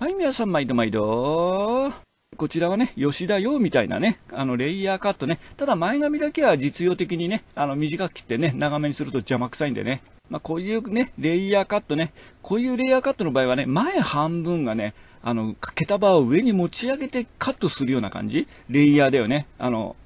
はい、皆さん、毎度毎度。こちらはね、吉田洋みたいなね、あの、レイヤーカットね。ただ前髪だけは実用的にね、あの、短く切ってね、長めにすると邪魔くさいんでね。まあ、こういうね、レイヤーカットね。こういうレイヤーカットの場合はね、前半分がね、あの、毛束を上に持ち上げてカットするような感じレイヤーだよね。あの、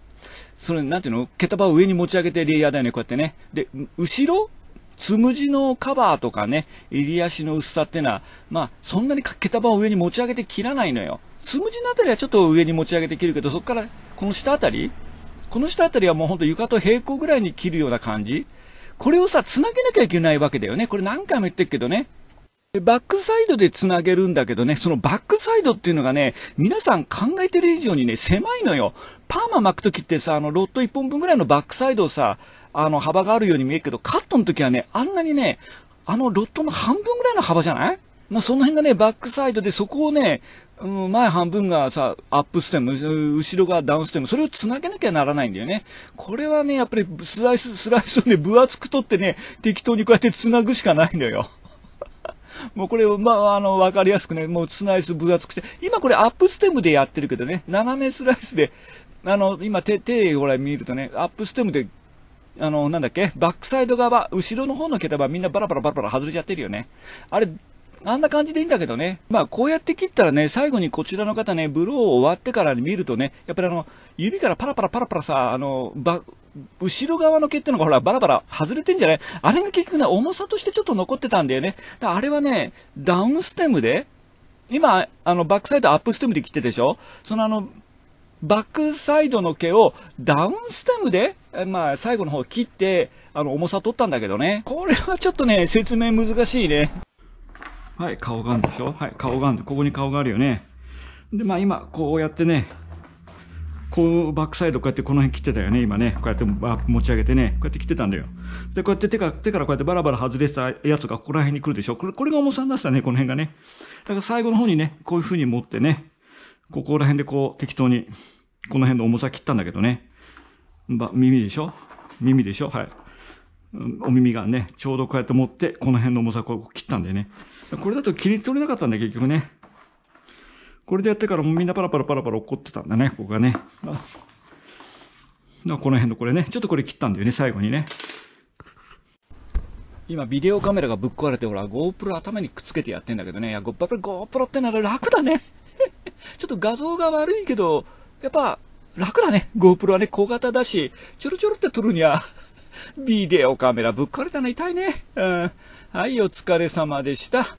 それ、なんていうの？毛束を上に持ち上げてレイヤーだよね、こうやってね。で、後ろつむじのカバーとかね、襟足の薄さってのは、まあ、そんなに毛束を上に持ち上げて切らないのよ。つむじのあたりはちょっと上に持ち上げて切るけど、そこからこの下あたりこの下あたりはもうほんと床と平行ぐらいに切るような感じこれをさ、繋げなきゃいけないわけだよね。これ何回も言ってるけどね。バックサイドで繋げるんだけどね、そのバックサイドっていうのがね、皆さん考えてる以上にね、狭いのよ。パーマ巻くときってさ、あの、ロット1本分ぐらいのバックサイドをさ、あの、幅があるように見えるけど、カットの時はね、あんなにね、あの、ロットの半分ぐらいの幅じゃない？まあ、その辺がね、バックサイドでそこをね、うん、前半分がさ、アップステム、後ろがダウンステム、それを繋げなきゃならないんだよね。これはね、やっぱりスライス、スライスをね、分厚く取ってね、適当にこうやって繋ぐしかないのよ。もうこれを、まあ、あの、わかりやすくね、もうスライス分厚くして、今これアップステムでやってるけどね、斜めスライスで、あの、今手、手、ほら見るとね、アップステムで、あの、なんだっけ、バックサイド側、後ろの方の毛束みんなバラバラバラバラ外れちゃってるよね。あれ、あんな感じでいいんだけどね。まあ、こうやって切ったらね、最後にこちらの方ね、ブローを終わってから見るとね、やっぱりあの、指からパラパラパラパラさ、あの、ば、後ろ側の毛ってのがほら、バラバラ外れてんじゃない？あれが結局ね、重さとしてちょっと残ってたんだよね。だあれはね、ダウンステムで、今、あの、バックサイドアップステムで切ってでしょ？そのあの、バックサイドの毛をダウンステムで、まあ、最後の方切って、あの、重さ取ったんだけどね。これはちょっとね、説明難しいね。はい、顔があるんでしょ？はい、顔があるんで、ここに顔があるよね。で、まあ今、こうやってね、こう、バックサイドこうやってこの辺切ってたよね、今ね。こうやって持ち上げてね、こうやって切ってたんだよ。で、こうやって手から、手からこうやってバラバラ外れてたやつがここら辺に来るでしょ？これ、これが重さになったね、この辺がね。だから最後の方にね、こういう風に持ってね、ここら辺でこう適当に、この辺の重さ切ったんだけどね。ば、耳でしょ？耳でしょ？はい。お耳がね、ちょうどこうやって持って、この辺の重さを切ったんだよね。これだと切り取れなかったんだ、結局ね。これでやってからもうみんなパラパラパラパラ怒ってたんだね、ここがね。だからこの辺のこれね、ちょっとこれ切ったんだよね、最後にね。今、ビデオカメラがぶっ壊れて、ほら、GoPro 頭にくっつけてやってんだけどね。いや、やっぱ GoPro ってなら楽だね。ちょっと画像が悪いけど、やっぱ、楽だね。GoPro はね、小型だし、ちょろちょろって撮るには、ビデオカメラぶっかれたの痛いね。うん。はい、お疲れ様でした。